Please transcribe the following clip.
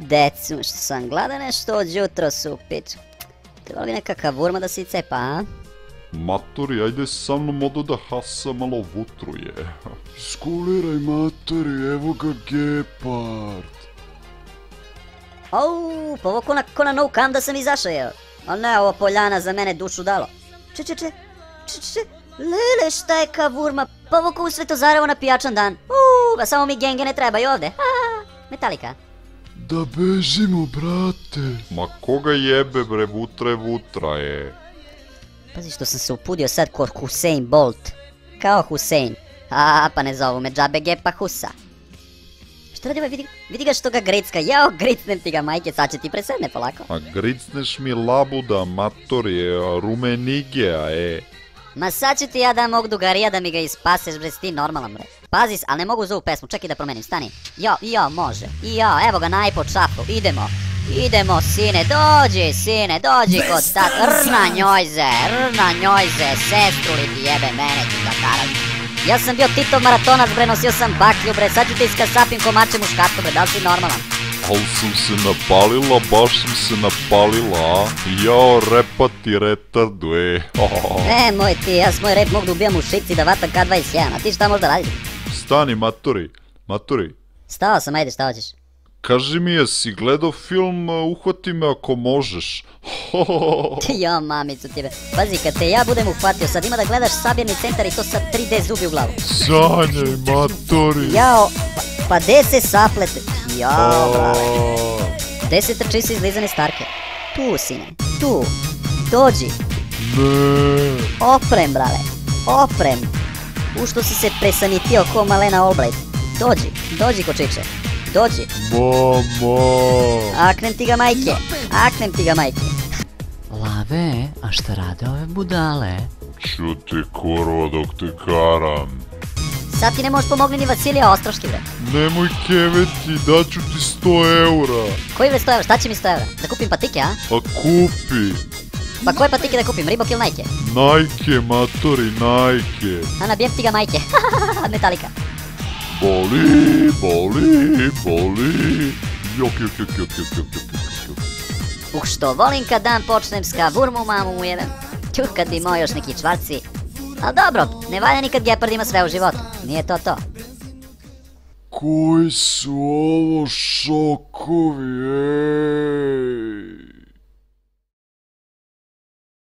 decu, što sam glada nešto od jutro supit. Treba li neka kavurma da se cepa, a? Matori, ajde sa mnom odo da hasa malo vutruje. Skuliraj matori, evo ga gepard. Au, pa ovo ko na, ko na no cam da sam izašao, evo. A ne, ovo poljana za mene dušu dalo. Če, če, če, če, če, lele, šta je kavurma? Pa ovo ko u Svetozarevo na pijačan dan. Uuu, pa samo mi genge ne trebaju ovde. Ha, Metalika. Da bežimo, brate. Ma koga jebe bre, vutra je vutra je. Pazi što sam se upudio sad kod Hussein Bolt. Kao Hussein. A, pa ne zovu me džabe gepa Husa. Šta radi ovaj, vidi, vidi ga što ga gricka, jao, gricnem ti ga majke, sad će ti presedne polako. A gricneš mi labuda, matori, a rumenigea, e. Ma sad ću ti ja da mog dugarija da mi ga ispaseš bre, si ti normalan bre. Pazi, ali ne mogu za ovu pesmu, čekaj da promenim, stani. Jo, jo, može. Jo, evo ga najpo čapu, idemo. Idemo, sine, dođi, sine, dođi kod tat, rna njojze, rna njojze, sestru li ti jebe mene ti kakarak. Ja sam bio Titov maratonac bre, nosio sam baklju bre, sad ću te iskasapim komačem u škatu bre, da li si normalan? Ал съм се напалила, баш съм се напалила. Йо, репа ти рета дуе. Е, мой ти, аз мой реп мог да убия мушици, дава така 21. А ти ще може да радиш? Стани, матури. Матури. Става съм, айде, ставачиш. Кажи ми, е, си гледал филм е, Ухвати ме ако можеш. Йо, мамицо ти бе. Пази, като те я будем ухватил, сад има да гледаш сабирни център и то са 3D зуби у главу. Саня, матори. Јао, па, па де се саплете? Jao, brale. Gde se trči izlizane starke? Tu, sine, tu. Dođi, Ne. oprem, brale. Oprem. U što si se presanitio ko Malena Albright. Dođi, dođi kočiće. Dođi. Mama. Aknem ti ga majke. Aknem ti ga majke. Lave, a šta rade ove budale? Čuti kurvo dok te karam. Sad ti ne možeš pomogne ni Vasilija Ostroški, bre. Nemoj keveti, daću ti 100 eura. Koji bre 100 eura, šta će mi 100 eura? Da kupim patike, a? Pa kupi. Pa koje patike da kupim, Reebok ili Nike? Nike, matori, Nike. A nabijem ti ga majke, od Metallica. Boli, boli, boli. Jok, jok, jok, jok, jok, jok, jok, jok. Uh, što volim kad dan počnem s kaburmu, mamu mu jebem. Kad bi imao još neki čvarci, Al dobro, ne valja nikad Gepard ima sve u životu. Nije to to. Koji su ovo šokovi, ej?